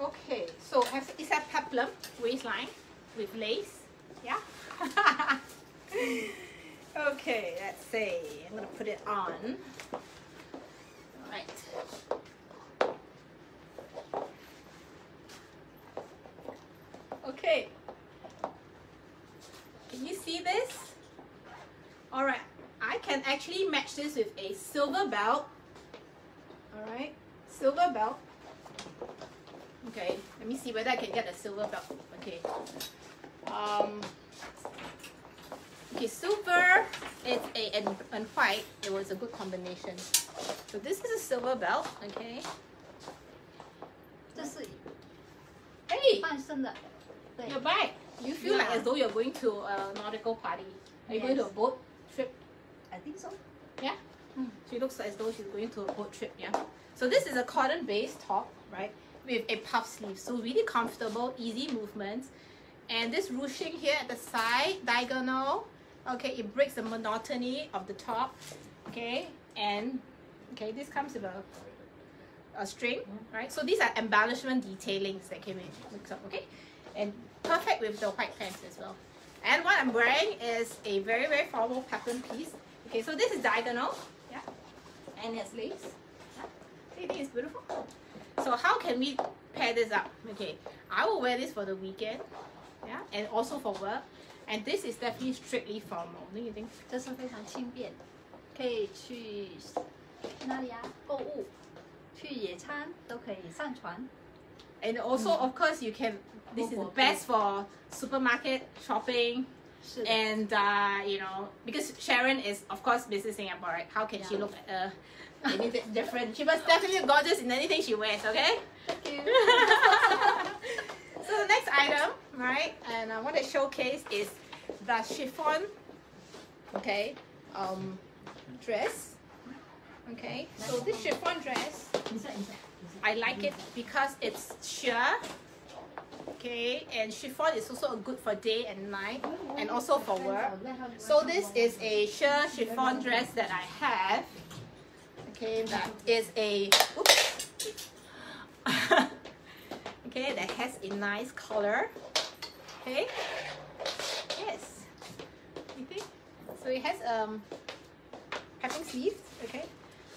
Okay, so has- it's a peplum waistline with lace. Yeah. okay, let's see. I'm gonna put it on. All right. Okay. Can you see this? All right. I can actually match this with a silver belt. All right. Silver belt. Okay. Let me see whether I can get a silver belt. Okay. Um. Okay, silver, it's a and, and white. It was a good combination. So this is a silver belt. Okay. 这是 Hey, 半身的，对 you're back. You feel like Yeah. as though you're going to a nautical party. Are you going to a Yes. boat trip? ，I think so。 Yeah. Mm. She looks as though she's going to a boat trip. Yeah. So this is a cotton based top, right, with a puff sleeve. So really comfortable, easy movements, and this ruching here at the side, diagonal. Okay, it breaks the monotony of the top. Okay, and okay, this comes with a a string, right? So these are embellishment detailings that came in mixed up. Okay, and perfect with the white pants as well. And what I'm wearing is a very very formal pattern piece. Okay, so this is diagonal, yeah, and it has lace. Yeah. Think it's beautiful? So how can we pair this up? Okay, I will wear this for the weekend, yeah, and also for work. And this is definitely strictly formal. Don't you think? 这是非常轻便，可以去哪里啊？购物，去野餐都可以上船。 And also, of course, you can. This is Go for best for supermarket shopping, 是的， and uh, you know because Sharon is of course Mrs. Singapore, right? How can she Yeah. look uh, anything different? She must definitely look gorgeous in anything she wears. Okay. Thank you. So the next item, right, and I want to showcase is the chiffon, okay, um, dress. Okay, so this chiffon dress, I like it because it's sheer, okay, and chiffon is also good for day and night, and also for work. So this is a sheer chiffon dress that I have, okay, that is a, oops, okay, that has a nice color. Okay. Yes. Okay. So it has um piping sleeves. Okay.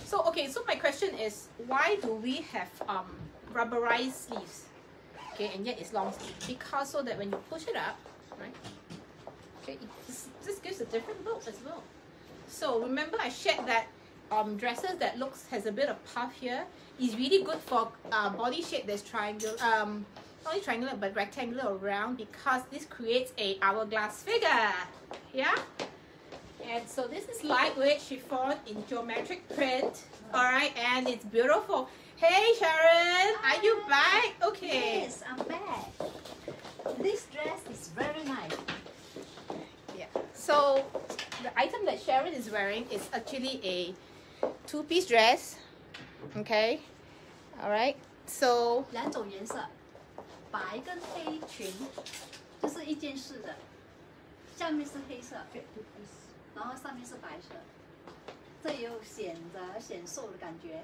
So okay, so my question is why do we have um rubberized sleeves? Okay, and yet it's long sleeve. Because so that when you push it up, right? Okay, just, just gives a different look as well. So remember I shared that um, dresses that looks has a bit of puff here is really good for uh, body shape that's triangular um not only triangular but rectangular or round because this creates a hourglass figure. Yeah? And so this is lightweight chiffon in geometric print. All right and it's beautiful. Hey sharon are you back? Okay. Yes, I'm back. This dress is very nice. Yeah. So the item that Sharon is wearing is actually a two-piece dress. Okay. All right. So 两种颜色，白跟黑裙，就是一件式的，下面是黑色，然后上面是白色，这也有显得显瘦的感觉。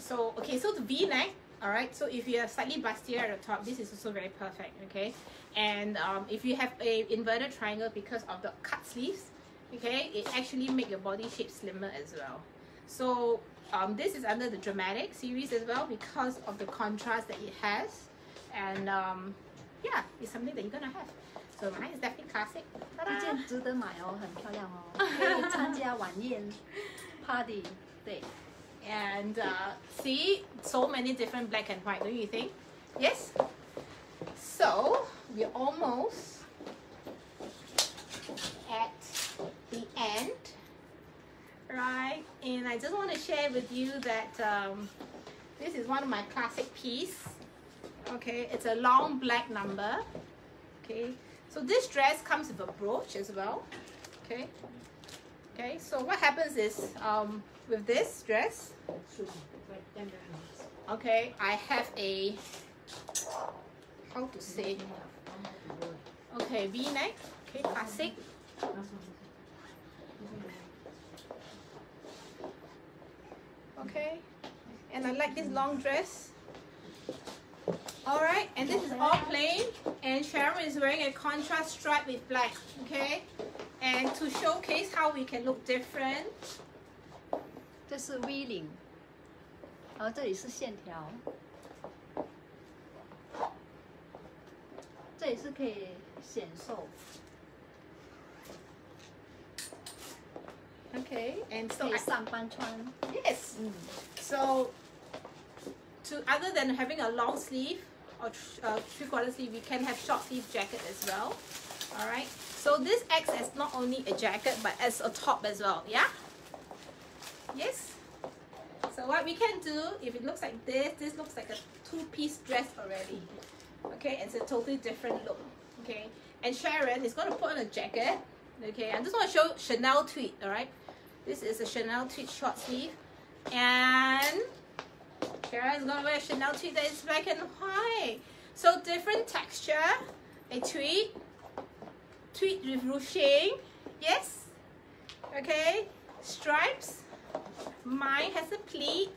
so okay. So the V-neck. All right. So if you are slightly bustier at the top, this is also very perfect. Okay. And um, if you have a inverted triangle because of the cut sleeves, okay, it actually make your body shape slimmer as well. So um, this is under the dramatic series as well because of the contrast that it has. And um, yeah, it's something that you're gonna have. So mine is definitely classic. 这 Ta-da! 件值得买哦，很漂亮哦，可以参加晚宴 party。对， And uh, see, so many different black and white, don't you think? Yes? So, we're almost the end, right? And I just want to share with you that um, this is one of my classic piece. Okay, it's a long black number. Okay, so this dress comes with a brooch as well. Okay, okay. So what happens is um, with this dress, okay, I have a how to say okay V-neck. Okay, classic. Okay, and I like this long dress. All right, and this is all plain, and Sharon is wearing a contrast stripe with black. Okay, and to showcase how we can look different. 这是 V 领，然后这里是线条，这里是可以显瘦， Okay. And so okay, I. Yes. Mm. So to other than having a long sleeve or uh, three quarter sleeve, we can have short sleeve jacket as well. All right. So this acts as not only a jacket but as a top as well. Yeah. Yes. So what we can do, if it looks like this, this looks like a two-piece dress already. Okay, it's a totally different look. Okay, and Sharon is going to put on a jacket. Okay, I'm just going to show Chanel tweed, all right? This is a Chanel tweed short sleeve, and Sharon is going to wear a Chanel tweed that is black and white. So different texture, a tweed, tweed with ruching. Yes. Okay, stripes. Mine has a pleat.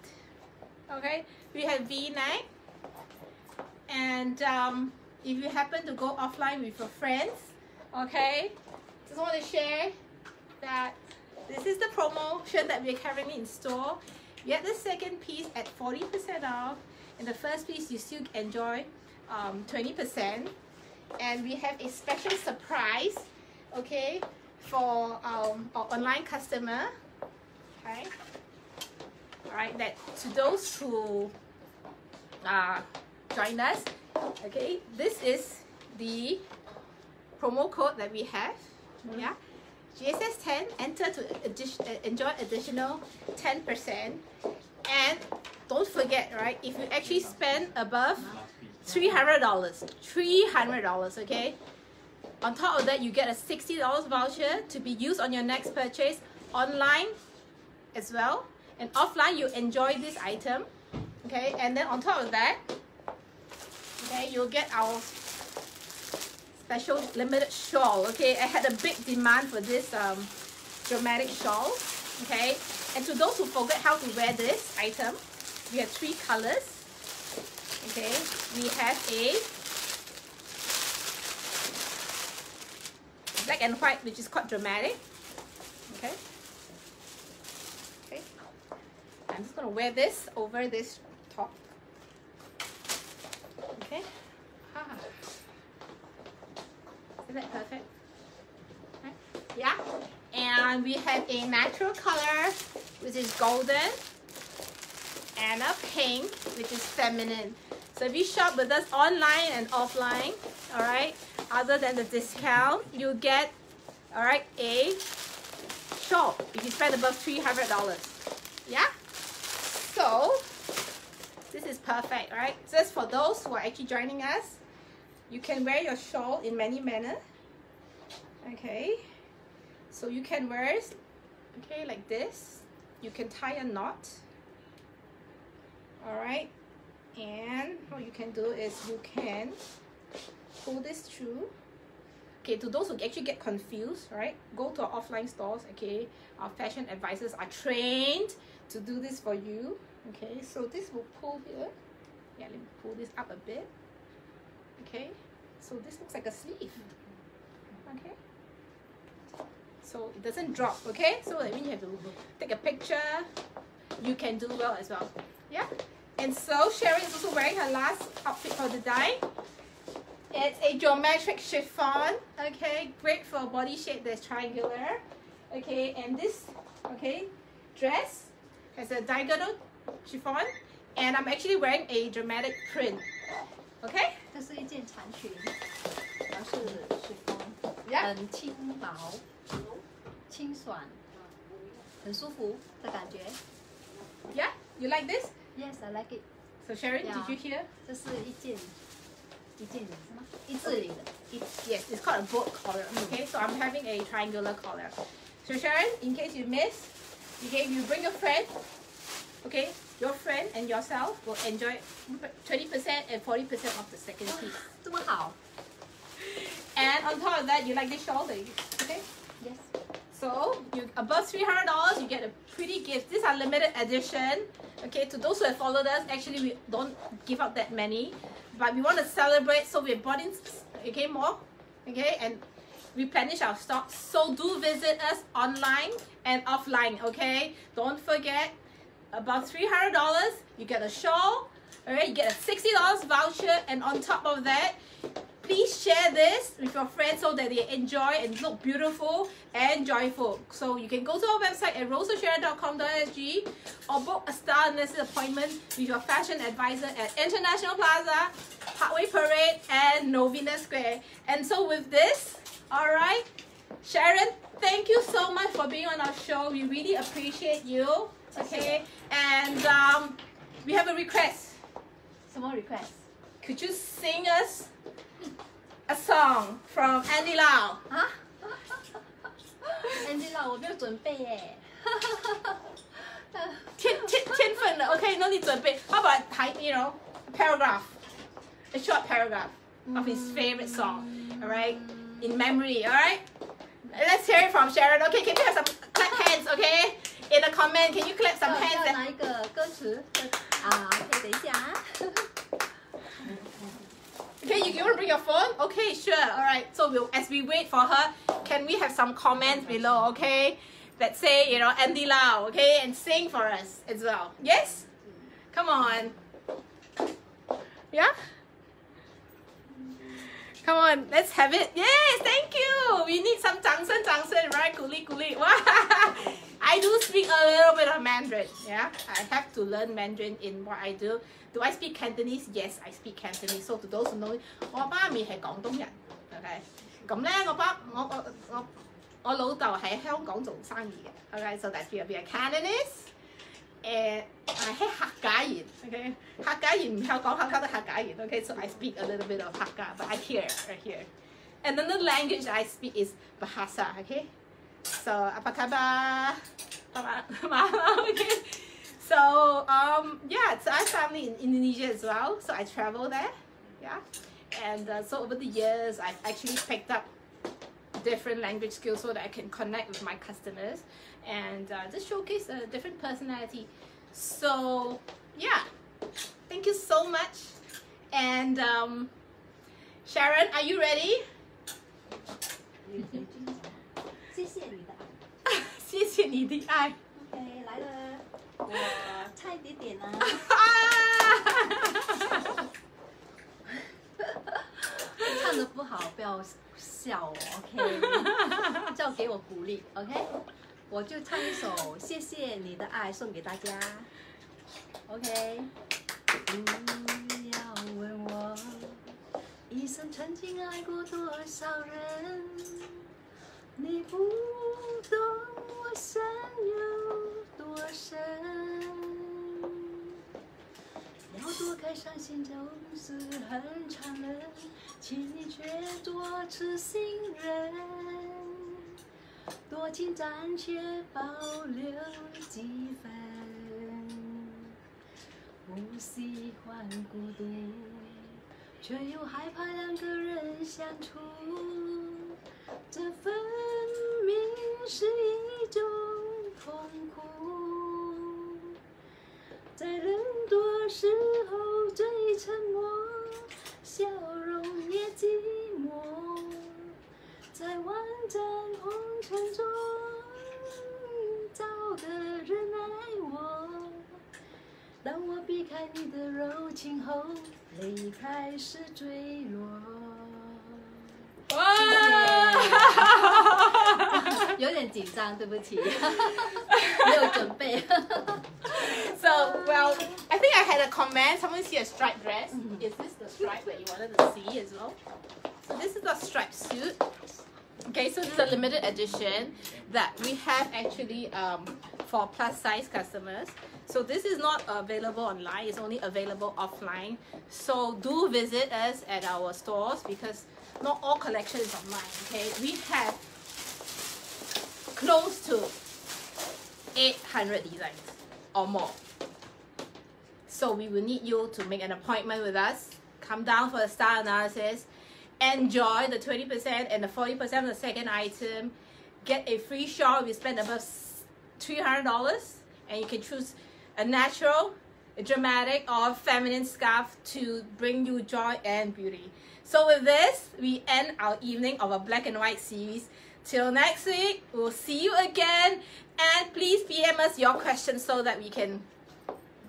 Okay, we have V-neck. And um, if you happen to go offline with your friends, okay, just want to share that this is the promotion that we're currently in store. Get the second piece at 40% off, and the first piece you still enjoy um, 20%. And we have a special surprise, okay, for um, our online customer. Okay. Alright, that to those who uh, join us, okay, this is the promo code that we have. Yeah. GSS 10, enter to uh, enjoy additional 10%. And don't forget, right, if you actually spend above $300, $300, okay? On top of that, you get a $60 voucher to be used on your next purchase online as well. And offline, you enjoy this item, okay? And then on top of that, Okay, you'll get our special limited shawl. Okay, I had a big demand for this um, dramatic shawl. Okay, and to those who forget how to wear this item, we have three colors. Okay, we have a black and white, which is quite dramatic. Okay. Okay. I'm just gonna wear this over this top. Okay. Ah. Is that perfect? Okay. Yeah. And we have a natural color, which is golden, and a pink, which is feminine. So if you shop with us online and offline, all right, other than the discount, you get, all right, a shop if you spend above $300. Yeah? So, this is perfect, right? Just for those who are actually joining us, you can wear your shawl in many manner. Okay. So you can wear it, okay, like this. You can tie a knot. All right. And what you can do is you can pull this through. Okay, to those who actually get confused, right? Go to our offline stores, okay? Our fashion advisors are trained to do this for you. Okay, so this will pull here. Yeah, let me pull this up a bit. Okay, so this looks like a sleeve. Okay, so it doesn't drop. Okay, so that means you have to take a picture. You can do well as well. Yeah, and so Sherry is also wearing her last outfit for the day. It's a geometric chiffon. Okay, great for a body shape that's triangular. Okay, and this okay dress has a diagonal chiffon, and I'm actually wearing a dramatic print. Okay. 这是一件长裙，然后是 chiffon， Yeah. 很轻薄、清爽，很舒服的感觉。 Yeah. You like this? Yes, I like it。 So Sharon, Yeah. did you hear? 这是一件一件什么？一字领的。 It's yes, it's called a boat collar. Okay, so I'm having a triangular collar. So Sharon, in case you missed, okay, you bring a friend. Okay, your friend and yourself will enjoy 20% and 40% of the second piece. Wow. And on top of that, you like the shawl okay? Yes. So you above $300, you get a pretty gift. These are limited edition. Okay, to those who have followed us, actually we don't give out that many, but we want to celebrate, so we bought in okay more, okay, and replenish our stocks. So do visit us online and offline, okay? Don't forget about three hundred dollars, you get a shawl. Alright, you get a sixty dollars voucher, and on top of that, please share this with your friends so that they enjoy and look beautiful and joyful. So you can go to our website at roseofsharon.com.sg or book a style analysis appointment with your fashion advisor at International Plaza, Parkway Parade, and Novena Square. And so with this, all right, Sharon, thank you so much for being on our show. We really appreciate you. Okay, and um, we have a request. 什么 request？ Could you sing us a song from Andy Lau? 啊？Andy 啦，我没有准备耶。天天天分的，OK, no need 准备。How about I, you know, paragraph, a short paragraph of his favorite song, all right, in memory, all right. Let's hear it from Sharon. Okay, can you have some clap hands, okay? In the comment, can you clap some 要 hands? 要 and- 哪一个歌词？啊，OK，等一下啊。 Okay, you, you want to bring your phone? Okay, sure. All right. So we'll, as we wait for her, can we have some comments below? Okay, that say you know Andy Lau. Okay, and sing for us as well. Yes. Come on. Yeah. Come on, let's have it. Yes, thank you. We need some 掌声,掌声, right? 鼓励,鼓励. Wow. I do speak a little bit of Mandarin. Yeah, I have to learn Mandarin in what I do. Do I speak Cantonese? Yes, I speak Cantonese. So to those who know, 我妈咪系广东人，OK。咁咧，我爸我我我我老豆喺香港做生意嘅，OK。So that's we are Cantonese。诶，系 uh, Hakkaian. Okay, Hakkaian. Okay, so I speak a little bit of Hakka, but I hear, I hear. And another language I speak is Bahasa. Okay, so apa khabar? okay. So um yeah, so I have family in Indonesia as well. So I travel there. Yeah, and uh, so over the years I've actually picked up different language skills so that I can connect with my customers and uh, just showcase a different personality. So yeah, thank you so much. And um, Sharon, are you ready? 谢谢你的爱。谢谢你的爱。 OK，来了，我差一点点啊。唱的不好，不要笑我，OK？叫给我鼓励，OK？ 我就唱一首《谢谢你的爱》送给大家，OK？不要问我一生曾经爱过多少人，你不懂我伤有多深。要躲开伤心总是很残忍，请你却多痴心人。多情暂且保留几分，不喜欢孤独，却又害怕两个人相处。这分明是一种痛苦。在人多时候最沉默，笑容也寂寞。在万丈红尘中，找个人爱我。当我避开你的柔情后，泪开始坠落。哇！有点紧张，对不起，没有准备。So, well, I think I had a comment. Someone see a striped dress. Is this the stripe that you wanted to see as well? So this is a striped suit. Okay, so this is a limited edition that we have actually um, for plus size customers. So this is not available online, it's only available offline. So do visit us at our stores because not all collection is online. Okay, we have close to 800 designs or more. So we will need you to make an appointment with us. Come down for a style analysis Enjoy the 20% and the 40% of the second item. Get a free shawl if you spend above $300. And you can choose a natural, a dramatic, or feminine scarf to bring you joy and beauty. So with this, we end our evening of a black and white series. Till next week, we'll see you again. And please PM us your questions so that we can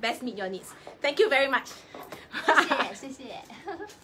best meet your needs. Thank you very much. 谢谢，谢谢。